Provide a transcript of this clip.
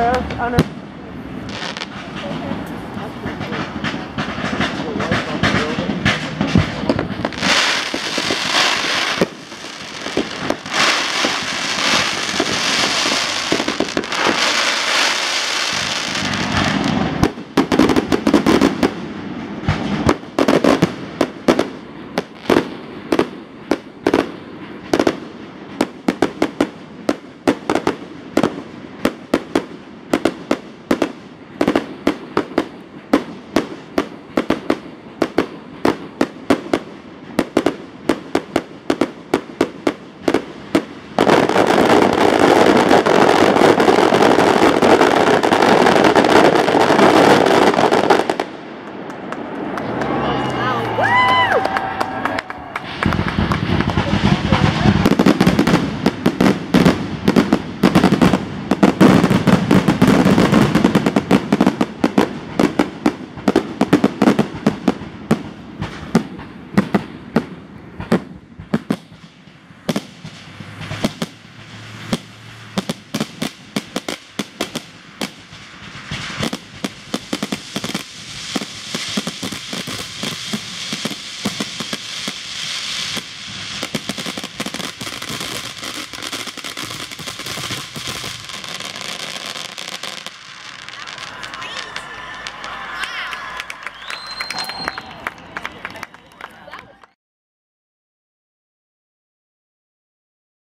Yes,